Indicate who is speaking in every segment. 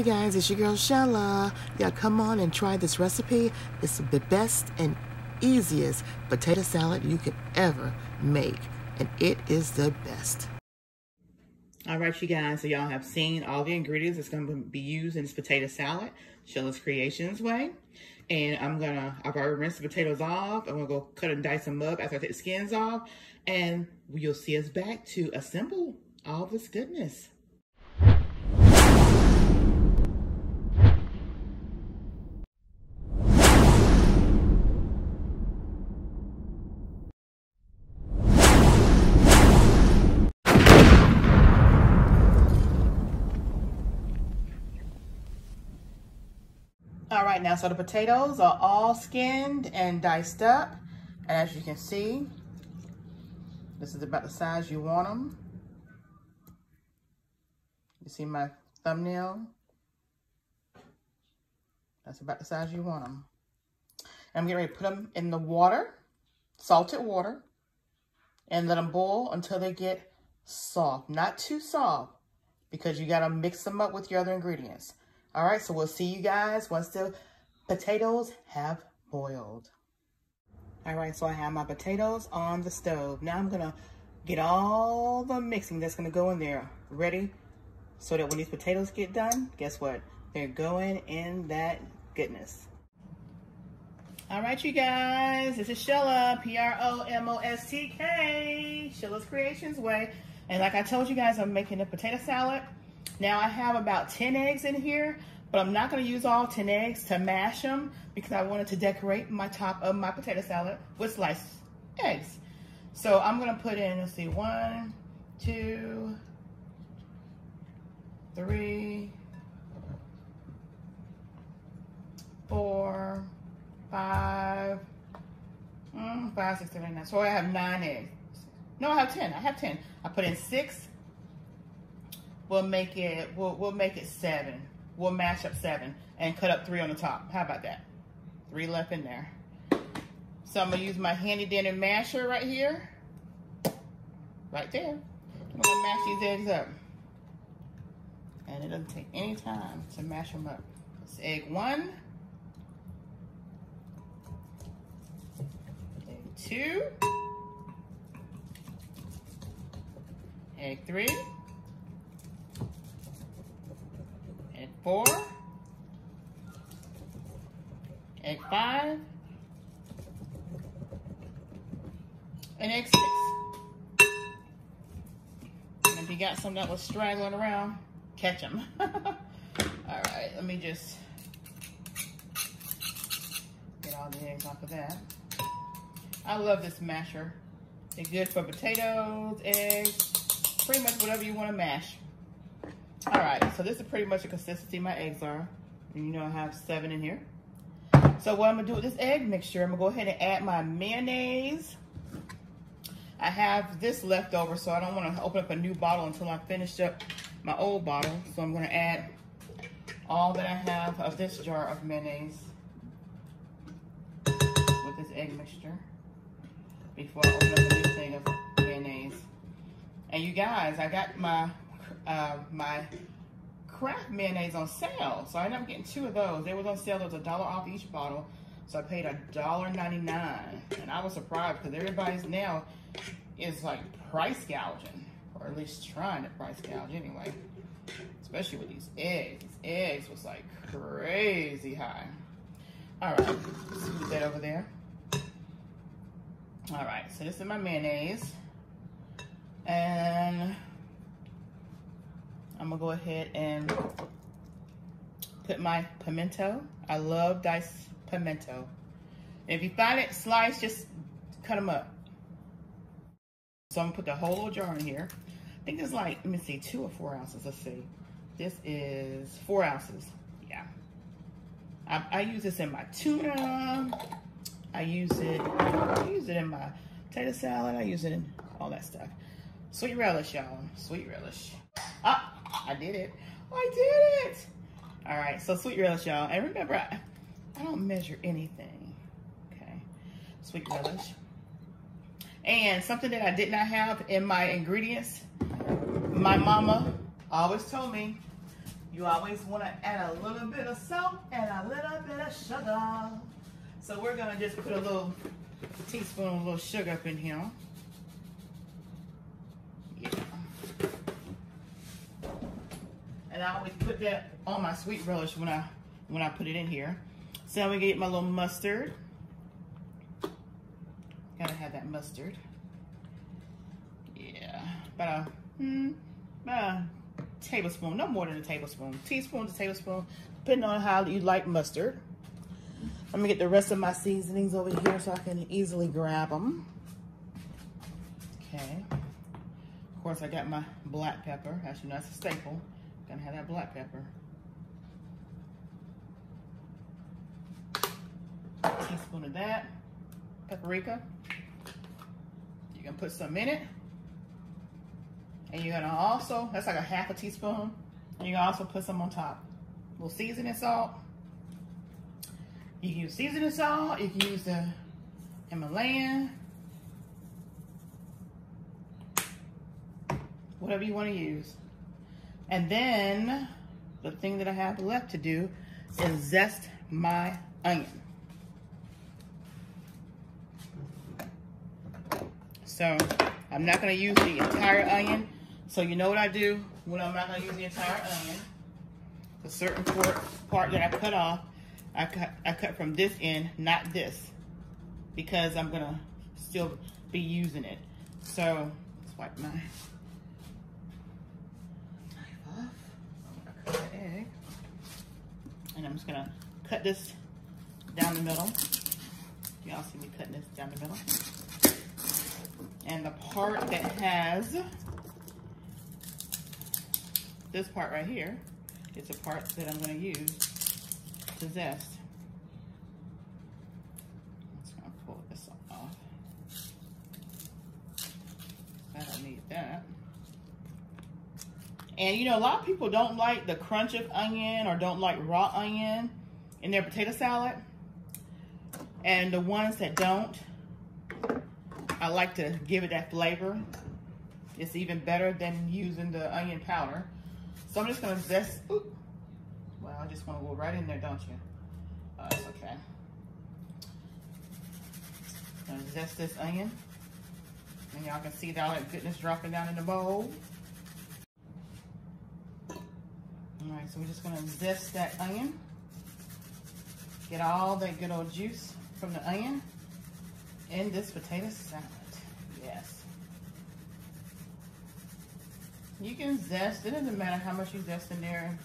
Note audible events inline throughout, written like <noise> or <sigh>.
Speaker 1: Hey guys, it's your girl Sheila. Yeah, come on and try this recipe. It's the best and easiest potato salad you could ever make, and it is the best.
Speaker 2: All right, you guys, so y'all have seen all the ingredients that's going to be used in this potato salad, Sheila's Creations way. And I'm going to, I've already rinsed the potatoes off. I'm going to go cut and dice them up after I take the skins off. And you'll see us back to assemble all this goodness. Right, now, so the potatoes are all skinned and diced up. And as you can see, this is about the size you want them. You see my thumbnail? That's about the size you want them. And I'm getting ready to put them in the water, salted water, and let them boil until they get soft. Not too soft, because you got to mix them up with your other ingredients. All right, so we'll see you guys once the potatoes have boiled. All right, so I have my potatoes on the stove. Now I'm gonna get all the mixing that's gonna go in there ready so that when these potatoes get done, guess what? They're going in that goodness. All right, you guys, this is Sheila, P-R-O-M-O-S-T-K, Sheila's Creations Way. And like I told you guys, I'm making a potato salad. Now I have about 10 eggs in here, but I'm not gonna use all 10 eggs to mash them because I wanted to decorate my top of my potato salad with sliced eggs. So I'm gonna put in, let's see, one, two, three, four, five, mm, five, six, seven, nine. So I have nine eggs. No, I have 10, I have 10. I put in six we'll make it, we'll, we'll make it seven. We'll mash up seven and cut up three on the top. How about that? Three left in there. So I'm gonna use my handy dandy masher right here. Right there. I'm gonna mash these eggs up. And it doesn't take any time to mash them up. It's egg one. Egg two. Egg three. Four, egg five, and egg six. And if you got some that was straggling around, catch them. <laughs> all right, let me just get all the eggs off of that. I love this masher. It's good for potatoes, eggs, pretty much whatever you want to mash. All right, so this is pretty much the consistency my eggs are. You know I have seven in here. So what I'm gonna do with this egg mixture, I'm gonna go ahead and add my mayonnaise. I have this left over, so I don't wanna open up a new bottle until I finish up my old bottle. So I'm gonna add all that I have of this jar of mayonnaise with this egg mixture before I open up a new thing of mayonnaise. And you guys, I got my uh, my Kraft mayonnaise on sale. So I ended up getting two of those. They was on sale. It was a dollar off each bottle. So I paid a dollar ninety-nine, And I was surprised because everybody's now is like price gouging. Or at least trying to price gouge anyway. Especially with these eggs. These eggs was like crazy high. All right, let's put that over there. All right, so this is my mayonnaise. And I'm gonna go ahead and put my pimento. I love diced pimento. If you find it sliced, just cut them up. So I'm gonna put the whole jar in here. I think it's like, let me see, two or four ounces, let's see. This is four ounces, yeah. I, I use this in my tuna. I use it, I use it in my potato salad. I use it in all that stuff. Sweet relish, y'all, sweet relish. Ah, I did it. Oh, I did it. All right, so sweet relish, y'all. And remember, I, I don't measure anything. Okay, sweet relish. And something that I did not have in my ingredients, my mama always told me, You always want to add a little bit of salt and a little bit of sugar. So we're gonna just put a little teaspoon of little sugar up in here. Yeah. And I always put that on my sweet relish when I when I put it in here. So I'm gonna get my little mustard. Gotta have that mustard. Yeah, about a, hmm, about a tablespoon, no more than a tablespoon. Teaspoon to tablespoon, depending on how you like mustard. I'm gonna get the rest of my seasonings over here so I can easily grab them. Okay. Of course, I got my black pepper. As you know, that's a staple. Gonna have that black pepper. teaspoon of that. Paprika. You can put some in it. And you're gonna also, that's like a half a teaspoon. And you can also put some on top. A little seasoning salt. You can use seasoning salt. You can use the Himalayan. Whatever you want to use. And then the thing that I have left to do is zest my onion. So I'm not gonna use the entire onion. So you know what I do when I'm not gonna use the entire onion? The certain part, part that I cut off, I cut, I cut from this end, not this, because I'm gonna still be using it. So let's wipe my knife off. And I'm just gonna cut this down the middle. Y'all see me cutting this down the middle. And the part that has this part right here is the part that I'm going to use to zest. I'm just going to pull this off. I don't need that. And you know, a lot of people don't like the crunch of onion or don't like raw onion in their potato salad. And the ones that don't, I like to give it that flavor. It's even better than using the onion powder. So I'm just gonna zest, ooh, well, I just wanna go right in there, don't you? Uh, it's okay. Gonna zest this onion. And y'all can see all that goodness dropping down in the bowl. All right, so we're just gonna zest that onion. Get all that good old juice from the onion in this potato salad. Yes. You can zest. It doesn't matter how much you zest in there.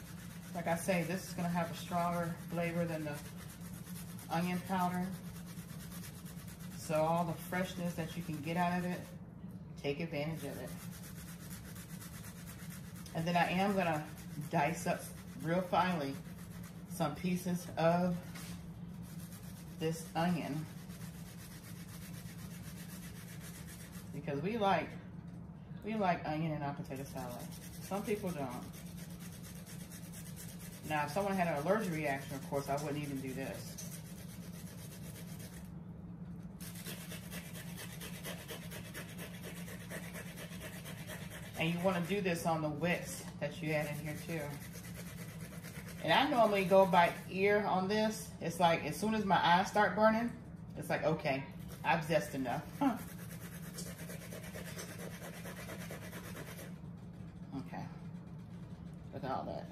Speaker 2: Like I say, this is going to have a stronger flavor than the onion powder. So all the freshness that you can get out of it, take advantage of it. And then I am going to dice up real finely some pieces of this onion because we like we like onion in our potato salad. Some people don't. Now, if someone had an allergic reaction, of course, I wouldn't even do this. And you want to do this on the wets that you add in here too. And I normally go by ear on this. It's like as soon as my eyes start burning, it's like, okay, I've zest enough. Okay. With all that.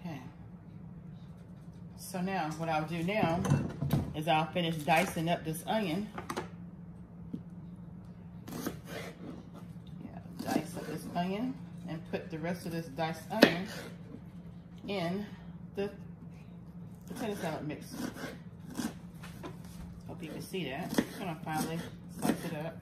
Speaker 2: Okay. So now, what I'll do now is I'll finish dicing up this onion. Yeah, dice up this onion and put the rest of this diced onion in the potato salad mix. Hope you can see that. I'm gonna finally slice it up.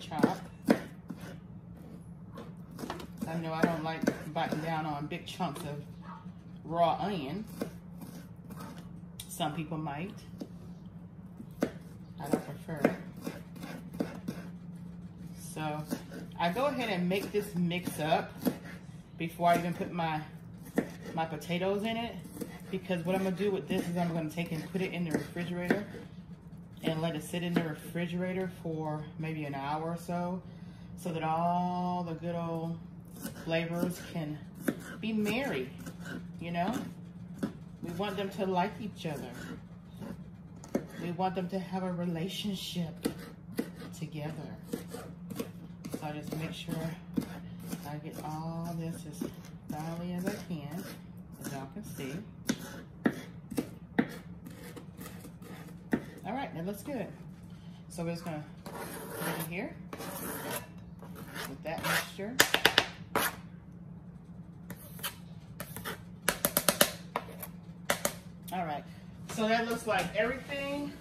Speaker 2: Chop. I know I don't like biting down on big chunks of raw onion. Some people might. I don't prefer. it. So I go ahead and make this mix up before I even put my my potatoes in it because what I'm gonna do with this is I'm gonna take and put it in the refrigerator and let it sit in the refrigerator for maybe an hour or so so that all the good old flavors can be married, you know? We want them to like each other. We want them to have a relationship together. So I just make sure I get all this as thoroughly as I can, as y'all can see. All right, that looks good. So we're just gonna put it in here with that mixture. All right, so that looks like everything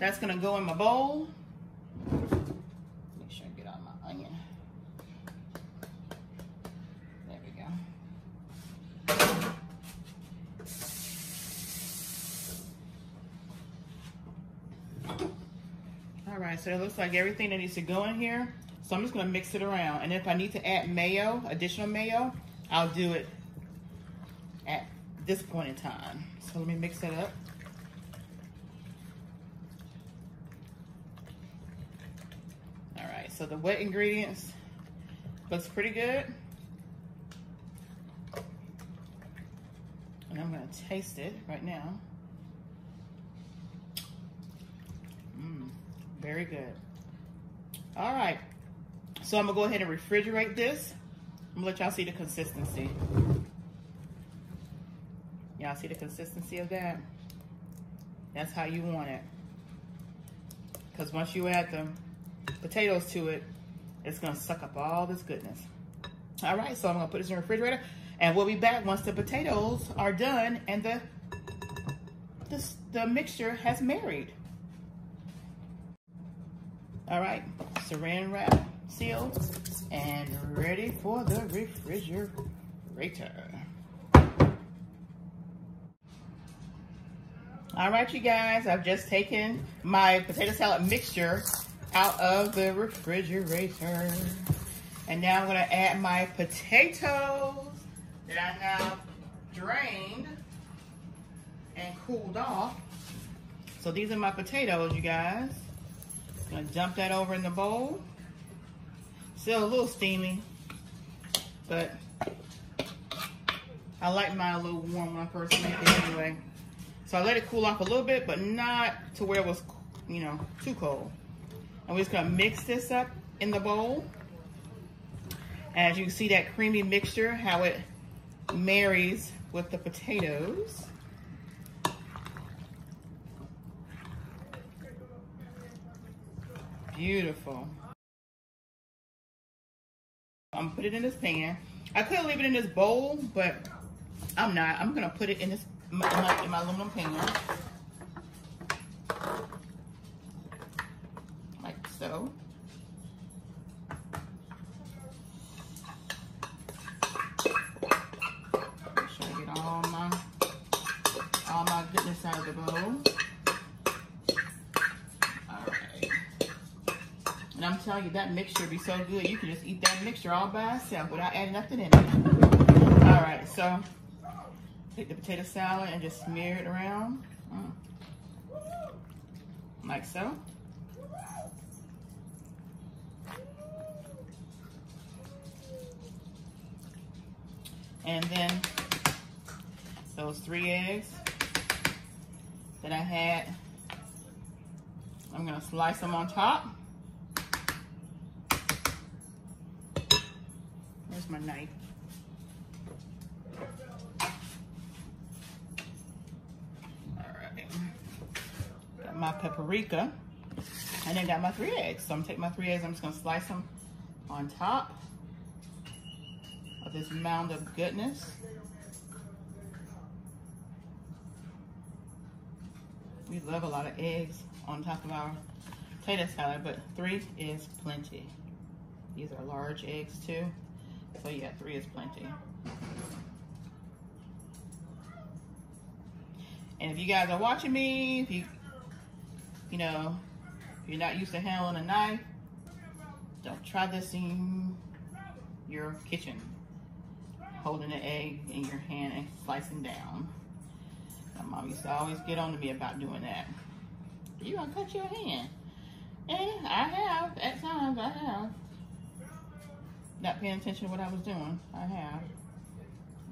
Speaker 2: that's gonna go in my bowl. Make sure I get out my onion. There we go. All right, so it looks like everything that needs to go in here. So I'm just gonna mix it around. And if I need to add mayo, additional mayo, I'll do it at this point in time. So let me mix that up. All right, so the wet ingredients looks pretty good. And I'm gonna taste it right now. Mmm, very good. All right, so I'm gonna go ahead and refrigerate this. I'm gonna let y'all see the consistency. Y'all see the consistency of that? That's how you want it. Because once you add the potatoes to it, it's gonna suck up all this goodness. All right, so I'm gonna put this in the refrigerator and we'll be back once the potatoes are done and the, the, the mixture has married. All right, saran wrap sealed and ready for the refrigerator. All right, you guys, I've just taken my potato salad mixture out of the refrigerator. And now I'm gonna add my potatoes that I have drained and cooled off. So these are my potatoes, you guys. I'm gonna dump that over in the bowl. Still a little steamy, but I like mine a little warm when I first make it anyway. So I let it cool off a little bit, but not to where it was, you know, too cold. And we're just gonna mix this up in the bowl. As you can see that creamy mixture, how it marries with the potatoes. Beautiful. I'm gonna put it in this pan. I could leave it in this bowl, but I'm not. I'm gonna put it in this in my, in my aluminum pan. Like so. Make sure I get all my all my goodness out of the bowl. Alright. And I'm telling you, that mixture be so good. You can just eat that mixture all by itself without adding nothing in it. Alright, so take the potato salad and just smear it around. Mm. Like so. And then those three eggs that I had, I'm gonna slice them on top. Where's my knife? my paprika and then got my three eggs. So I'm gonna take my three eggs, I'm just gonna slice them on top of this mound of goodness. We love a lot of eggs on top of our potato salad, but three is plenty. These are large eggs too. So yeah, three is plenty. And if you guys are watching me, if you you know, If you're not used to handling a knife, don't try this in your kitchen. Holding an egg in your hand and slicing down. My mom used to always get on to me about doing that. You're gonna cut your hand. And I have, at times I have. Not paying attention to what I was doing. I have.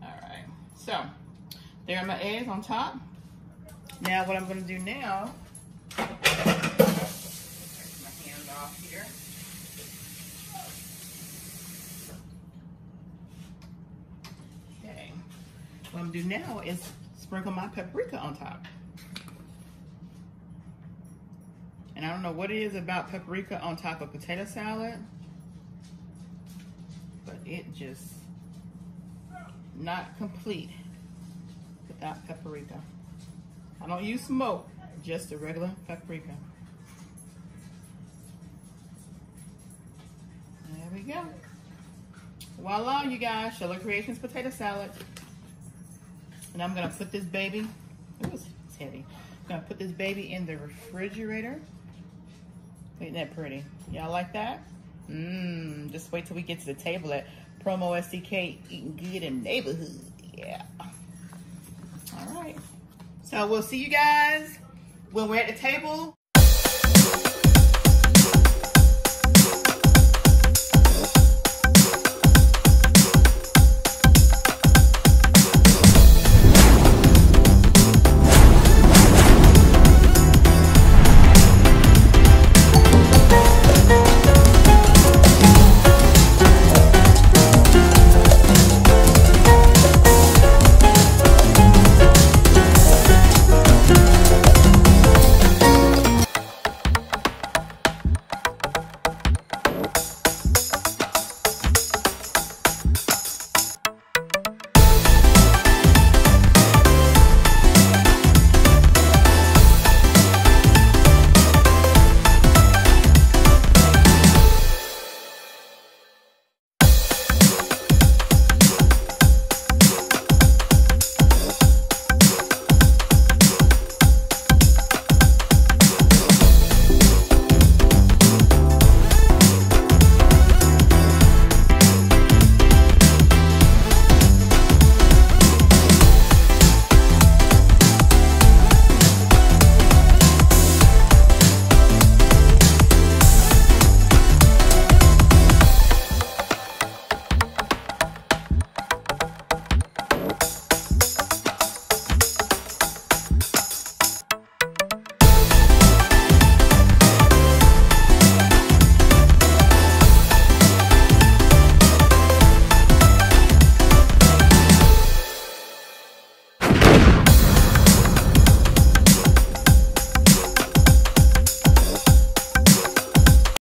Speaker 2: Alright. So, there are my eggs on top. Now what I'm gonna do now, my hand off here. Okay. What I'm gonna do now is sprinkle my paprika on top. And I don't know what it is about paprika on top of potato salad, it just not complete without paprika. I don't use smoke, just a regular paprika. There we go. Voila, you guys, Sheila Creations potato salad. And I'm gonna put this baby, ooh, it's heavy. I'm gonna put this baby in the refrigerator. Ain't that pretty? Y'all like that? Mmm, just wait till we get to the table at Promo STK Eating Good in Neighborhood. Yeah. All right. So we'll see you guys when we're at the table.